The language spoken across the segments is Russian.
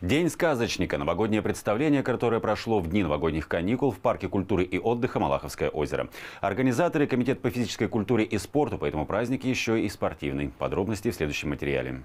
День сказочника – новогоднее представление, которое прошло в дни новогодних каникул в Парке культуры и отдыха Малаховское озеро. Организаторы – Комитет по физической культуре и спорту, поэтому праздник еще и спортивный. Подробности в следующем материале.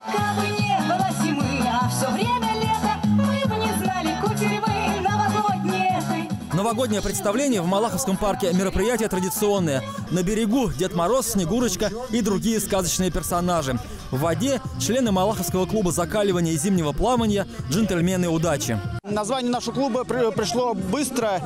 Как бы не было зимы, а все время лето, мы бы не знали, кутили мы новогодней этой. Новогоднее представление в Малаховском парке – мероприятие традиционное. На берегу Дед Мороз, Снегурочка и другие сказочные персонажи. В воде – члены Малаховского клуба закаливания и зимнего плавания «Джентльмены удачи». Название нашего клуба при- пришло быстро.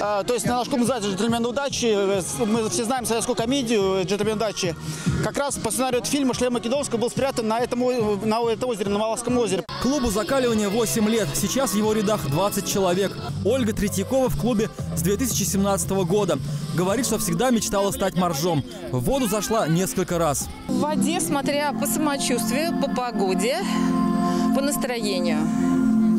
А, То есть на наш клуб называется «Джентльмены удачи». Э, Мы все знаем советскую комедию «Джентльмены удачи». Как раз по сценарию фильма Шлем Македонского был спрятан на этом, на этом озере, на Малаховском озере. Клубу закаливания 8 лет. Сейчас в его рядах 20 человек. Ольга Третьякова в клубе с 2017 года. Говорит, что всегда мечтала стать моржом. В воду зашла несколько раз. В воде, смотря по самочувствию, по погоде, по настроению.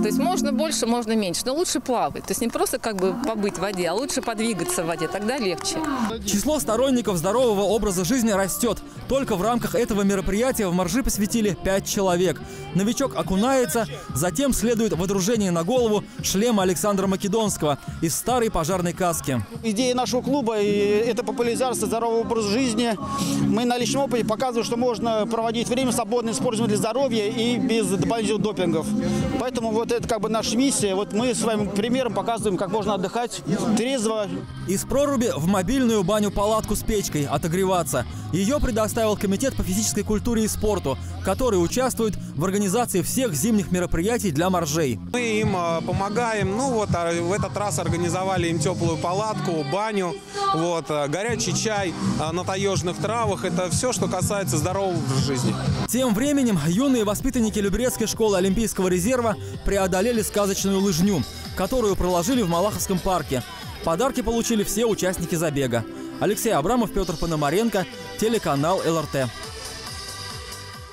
То есть можно больше, можно меньше, но лучше плавать. То есть не просто как бы побыть в воде, а лучше подвигаться в воде, тогда легче. Число сторонников здорового образа жизни растет. Только в рамках этого мероприятия в моржи посвятили 5 человек. Новичок окунается, затем следует водружение на голову шлема Александра Македонского из старой пожарной каски. Идея нашего клуба это популяризация здорового образа жизни. Мы на личном опыте показываем, что можно проводить время свободное, использовать для здоровья и без дополнительных допингов. Поэтому вот это как бы наша миссия. Вот мы своим примером показываем, как можно отдыхать трезво, Из проруби в мобильную баню-палатку с печкой отогреваться. Ее предоставил Комитет по физической культуре и спорту, который участвует в организации всех зимних мероприятий для моржей. Мы им э, помогаем. Ну вот а в этот раз организовали им теплую палатку, баню, вот э, горячий чай э, на таежных травах. Это все, что касается здорового жизни. Тем временем юные воспитанники Люберецкой школы Олимпийского резерва преодолели сказочную лыжню, которую проложили в Малаховском парке. Подарки получили все участники забега. Алексей Абрамов, Петр Пономаренко, телеканал ЛРТ.